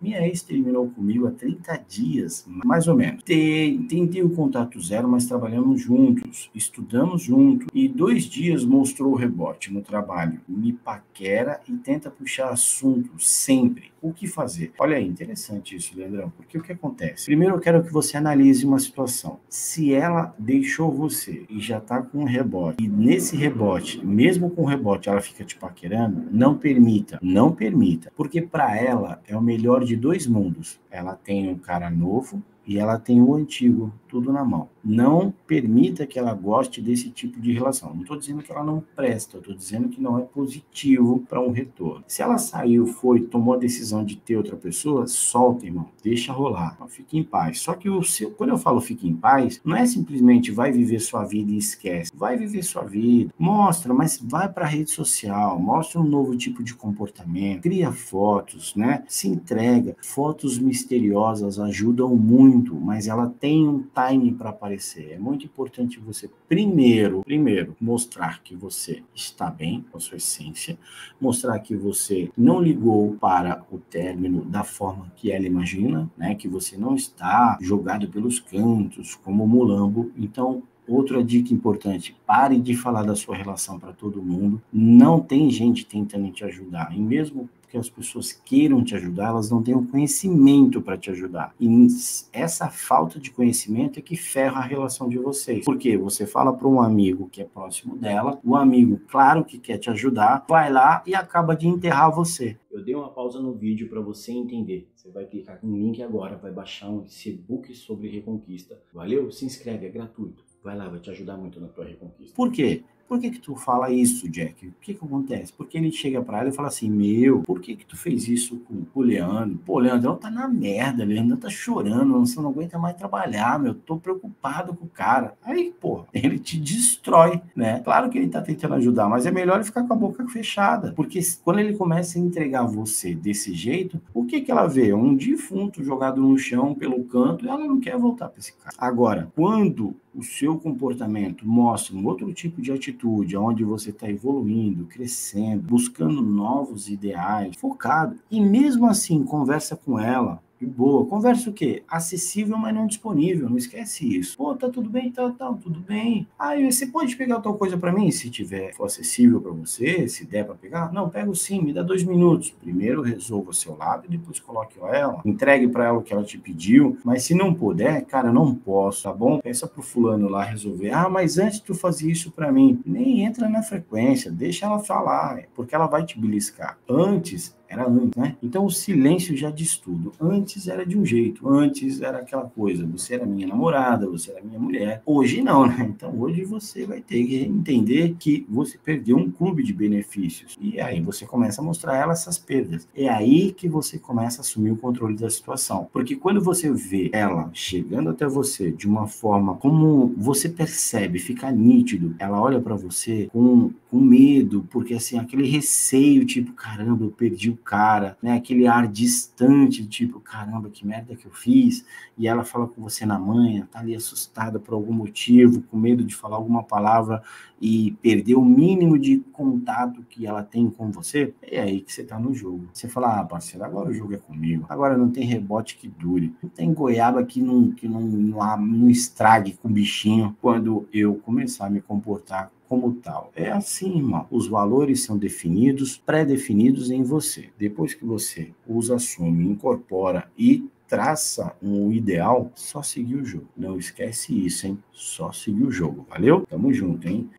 Minha ex terminou comigo há 30 dias, mais ou menos. Tentei o contato zero, mas trabalhamos juntos, estudamos juntos, e dois dias mostrou o rebote no trabalho. Me paquera e tenta puxar assunto sempre. O que fazer? Olha aí, interessante isso, Leandrão, porque o que acontece? Primeiro eu quero que você analise uma situação. Se ela deixou você e já tá com um rebote, e nesse rebote, mesmo com o rebote, ela fica te paquerando, não permita, não permita, porque para ela é o melhor de dois mundos. Ela tem um cara novo e ela tem o antigo, tudo na mão. Não permita que ela goste desse tipo de relação. Não estou dizendo que ela não presta, estou dizendo que não é positivo para um retorno. Se ela saiu, foi, tomou a decisão de ter outra pessoa, solta, irmão, deixa rolar, fique em paz. Só que o seu, quando eu falo fique em paz, não é simplesmente vai viver sua vida e esquece. Vai viver sua vida, mostra, mas vai para a rede social, mostra um novo tipo de comportamento, cria fotos, né? Se entrega. Fotos misteriosas ajudam muito muito, mas ela tem um time para aparecer. É muito importante você primeiro, primeiro mostrar que você está bem com a sua essência, mostrar que você não ligou para o término da forma que ela imagina, né? Que você não está jogado pelos cantos como mulambo. Então, Outra dica importante: pare de falar da sua relação para todo mundo. Não tem gente tentando te ajudar. E mesmo que as pessoas queiram te ajudar, elas não têm o conhecimento para te ajudar. E essa falta de conhecimento é que ferra a relação de vocês. Porque você fala para um amigo que é próximo dela, o amigo, claro que quer te ajudar, vai lá e acaba de enterrar você. Eu dei uma pausa no vídeo para você entender. Você vai clicar no link agora, vai baixar um e-book sobre reconquista. Valeu? Se inscreve, é gratuito. Vai lá, vai te ajudar muito na tua reconquista. Por quê? Por que que tu fala isso, Jack? O que que acontece? Porque ele chega para ela e fala assim, meu, por que que tu fez isso com o Leandro? Pô, Leandro tá na merda, Leandro tá chorando, você não aguenta mais trabalhar, meu, tô preocupado com o cara. Aí, pô, ele te destrói, né? Claro que ele tá tentando ajudar, mas é melhor ele ficar com a boca fechada, porque quando ele começa a entregar você desse jeito, o que que ela vê? Um defunto jogado no chão pelo canto e ela não quer voltar para esse cara. Agora, quando o seu comportamento mostra um outro tipo de atitude, onde você está evoluindo, crescendo, buscando novos ideais, focado, e mesmo assim conversa com ela, de boa. Conversa o quê? Acessível, mas não disponível. Não esquece isso. Pô, tá tudo bem, tá, tá tudo bem. Aí você pode pegar tal coisa para mim, se tiver for acessível para você, se der para pegar. Não, pego sim, me dá dois minutos. Primeiro resolva seu lado depois coloque ela. Entregue para ela o que ela te pediu. Mas se não puder, cara, não posso, tá bom? Peça pro fulano lá resolver. Ah, mas antes tu fazia isso para mim. Nem entra na frequência, deixa ela falar, porque ela vai te beliscar. Antes, era antes, né? Então o silêncio já diz tudo. Antes era de um jeito, antes era aquela coisa, você era minha namorada, você era minha mulher. Hoje não, né? Então hoje você vai ter que entender que você perdeu um clube de benefícios. E aí você começa a mostrar ela essas perdas. É aí que você começa a assumir o controle da situação. Porque quando você vê ela chegando até você de uma forma como você percebe, fica nítido, ela olha para você com, com medo, porque assim, aquele receio, tipo, caramba, eu perdi o cara, né? Aquele ar distante, tipo, caramba, que merda que eu fiz. E ela fala com você na manhã, tá ali assustada por algum motivo, com medo de falar alguma palavra e perder o mínimo de contato que ela tem com você. É aí que você tá no jogo. Você fala, ah, parceiro, agora o jogo é comigo. Agora não tem rebote que dure. Não tem goiaba que não, que não, não, não estrague com bichinho quando eu começar a me comportar como tal. É assim, irmão. Os valores são definidos, pré-definidos em você. Depois que você os assume, incorpora e traça um ideal, só seguir o jogo. Não esquece isso, hein? Só seguir o jogo. Valeu? Tamo junto, hein?